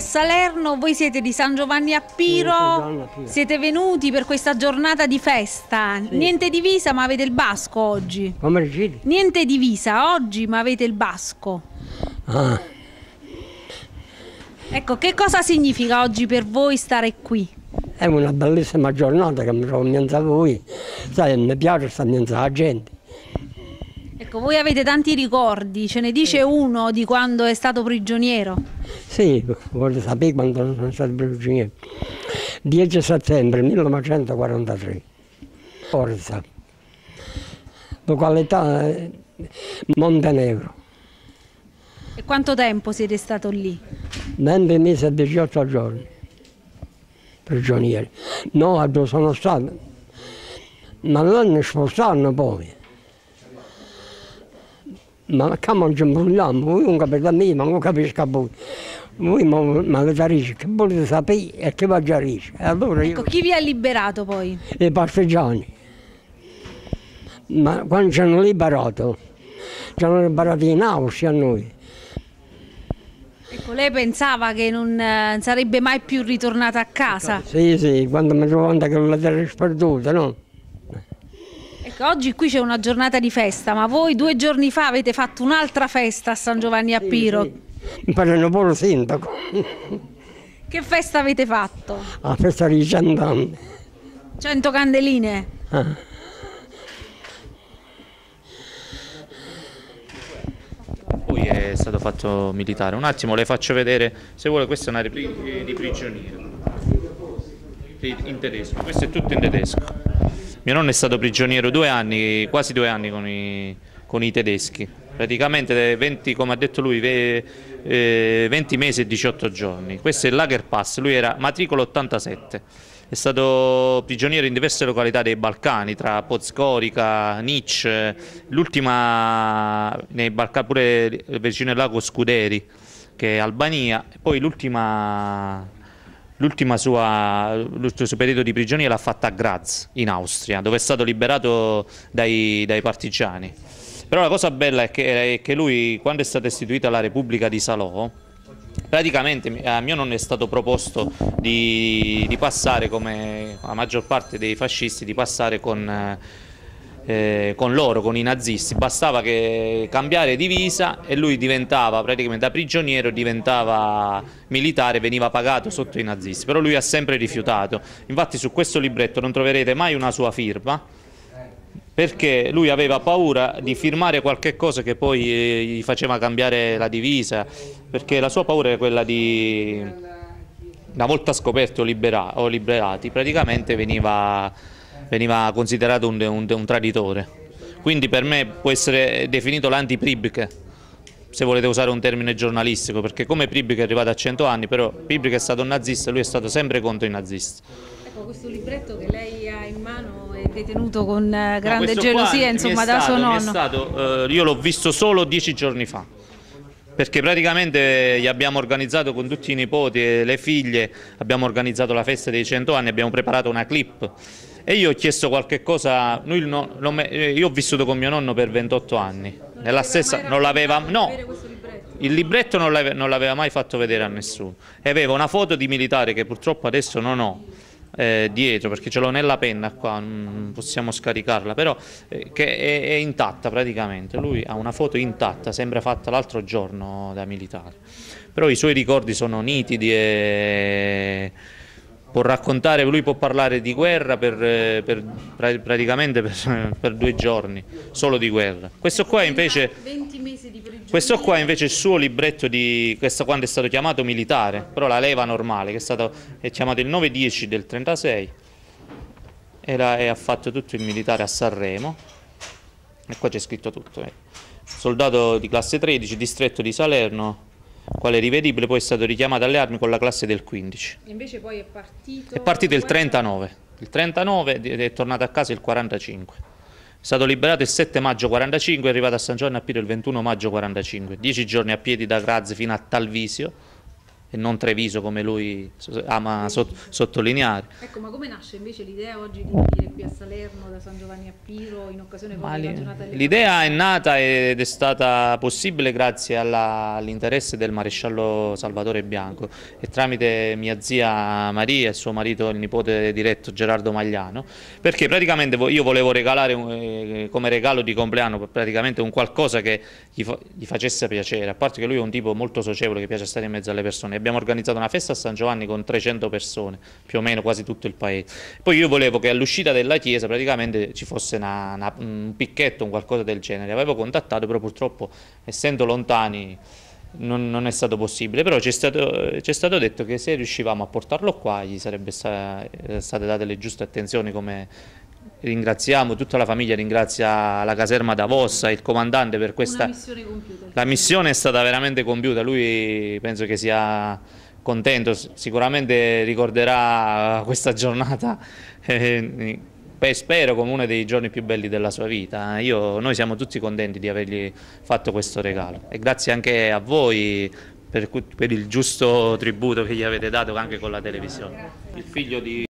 Salerno, voi siete di San Giovanni a Piro, Sì, San Giovanni a Piro. siete venuti per questa giornata di festa. Niente divisa ma avete il basco oggi. Come reciti? Niente divisa oggi ma avete il basco. Ah, Ecco, che cosa significa oggi per voi stare qui? è una bellissima giornata che mi trovo in mezzo a voi. Sai, mi piace stare in mezzo alla gente. Ecco, voi avete tanti ricordi, ce ne dice uno di quando è stato prigioniero? Sì, voglio sapere quando sono stato prigioniero. 10 settembre 1943. Forza. Località Montenegro. E quanto tempo siete stato lì? 20 mesi e 18 giorni. Prigionieri. No, dove sono stato. Ma l'hanno spostato poi. Ma come ci imbrugliamo? Voi non capite a me, ma non capisco a voi. Voi mi avete dice che volete sapere e che va già allora io, Ecco, chi vi ha liberato poi? i partigiani. Ma quando ci hanno liberato, ci hanno liberato in Austria a noi. Ecco, lei pensava che non eh, sarebbe mai più ritornata a casa. Sì, sì, quando mi trovo conto che la terra è sperduta, no? Oggi qui c'è una giornata di festa, ma voi due giorni fa avete fatto un'altra festa a San Giovanni a Piro. Mi prendono pure il sindaco, Che festa avete fatto? a festa di cent'anni. 100 candeline? Ah. Poi è stato fatto militare. Un attimo le faccio vedere, se vuole questa è una replica di prigioniero. In tedesco, questo è tutto in tedesco. Mio nonno è stato prigioniero due anni, quasi due anni con i, con i tedeschi. Praticamente 20, come ha detto lui, ve- eh, 20 mesi e 18 giorni. Questo è il Lager Pass, lui era matricola 87. È stato prigioniero in diverse località dei Balcani, tra Podgorica, Nice, l'ultima nei Balcani pure vicino al lago Scuderi, che è Albania, e poi l'ultima l'ultimo suo periodo di prigionia l'ha fatta a Graz, in Austria, dove è stato liberato dai, dai partigiani. Però la cosa bella è che, è che lui, quando è stata istituita la Repubblica di Salò, Praticamente a mio nonno è stato proposto di, di passare, come la maggior parte dei fascisti, di passare con, eh, con loro, con i nazisti. Bastava che cambiare divisa e lui diventava praticamente da prigioniero, diventava militare, veniva pagato sotto i nazisti. Però lui ha sempre rifiutato. Infatti su questo libretto non troverete mai una sua firma perché lui aveva paura di firmare qualche cosa che poi eh, gli faceva cambiare la divisa, perché la sua paura era quella di, una volta scoperti o, libera- o liberati, praticamente veniva, veniva considerato un, un- un traditore. Quindi per me può essere definito l'anti-Pribke, se volete usare un termine giornalistico, perché come Pribke è arrivato a 100 anni, però Pribke è stato un nazista e lui è stato sempre contro i nazisti. Ecco, questo libretto che lei ha in mano è detenuto con eh, grande gelosia, insomma, da stato- suo mi è nonno. stato, eh, io l'ho visto solo dieci giorni fa. Perché praticamente gli abbiamo organizzato con tutti i nipoti e le figlie, abbiamo organizzato la festa dei 100 anni, abbiamo preparato una clip e io ho chiesto qualche cosa, noi no- non me- eh, io ho vissuto con mio nonno per 28 anni, nella stessa, non l'aveva, no, il libretto non non l'aveva mai fatto vedere a nessuno. E aveva una foto di militare che purtroppo adesso non ho eh, dietro perché ce l'ho nella penna qua, non possiamo scaricarla, però eh, che è, è intatta praticamente, lui ha una foto intatta, sembra fatta l'altro giorno da militare, però i suoi ricordi sono nitidi e può raccontare, lui può parlare di guerra per, eh, per- pra- praticamente per, per due giorni, solo di guerra. Questo qua invece... 20 mesi di prigionia. Questo qua invece è il suo libretto di questo quando è stato chiamato militare, però la leva normale, che è stato è chiamato il 9-10 del 36 e, la- e ha fatto tutto il militare a Sanremo. E qua c'è scritto tutto. eh. Soldato di classe 13, distretto di Salerno, quale rivedibile, poi è stato richiamato alle armi con la classe del 15. Invece poi è partito... È partito il 39, il 39 ed è tornato a casa il 45. È stato liberato il 7 maggio 45 è arrivato a San Giovanni a Piro il 21 maggio 45. Dieci giorni a piedi da Graz fino a Talvisio e non Treviso come lui ama sot- sottolineare. Ecco, ma come nasce invece l'idea oggi di venire qui a Salerno da San Giovanni a Piro in occasione della giornata delle L'idea è nata ed è stata possibile grazie all'interesse del maresciallo Salvatore Bianco e tramite mia zia Maria e suo marito, il nipote diretto Gerardo Magliano, perché praticamente io volevo regalare eh, come regalo di compleanno praticamente un qualcosa che gli, fa- gli facesse piacere, a parte che lui è un tipo molto socievole che piace stare in mezzo alle persone. Abbiamo organizzato una festa a San Giovanni con 300 persone, più o meno quasi tutto il paese. Poi io volevo che all'uscita della chiesa praticamente ci fosse una- una- un picchetto, un qualcosa del genere. Avevo contattato, però purtroppo essendo lontani non, non è stato possibile. Però ci è stato, stato detto che se riuscivamo a portarlo qua gli sarebbe sta- eh, state date le giuste attenzioni come ringraziamo tutta la famiglia, ringrazia la caserma d'Avossa, il comandante per questa... Missione compiuta. La missione è stata veramente compiuta, lui penso che sia contento, sicuramente ricorderà questa giornata, eh, beh, spero come uno dei giorni più belli della sua vita. Io- noi siamo tutti contenti di avergli fatto questo regalo e grazie anche a voi per, per il giusto tributo che gli avete dato anche con la televisione. Il figlio di